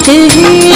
to